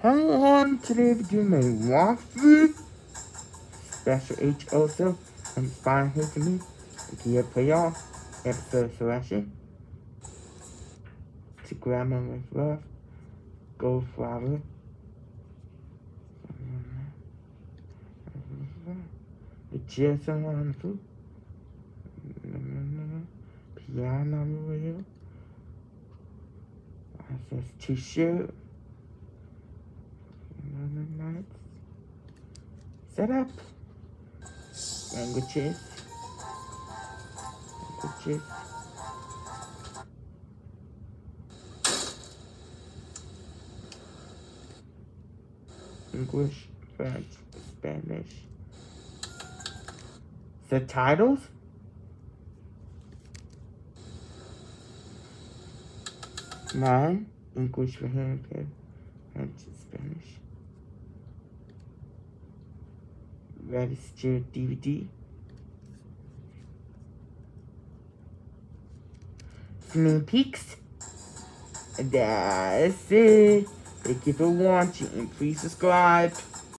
Hang on, today we're doing a. Special Agent Oso inspired him to me. Okay, play off episode selection. To grandma with love. Gold flower. The chairs on the food. Piano wheel. I says t-shirt. Set up. Languages. Languages. English, French, Spanish. The titles? Nine. English for him, French, Spanish. Register DVD. Sneak peeks. That's it. Thank you for watching and please subscribe.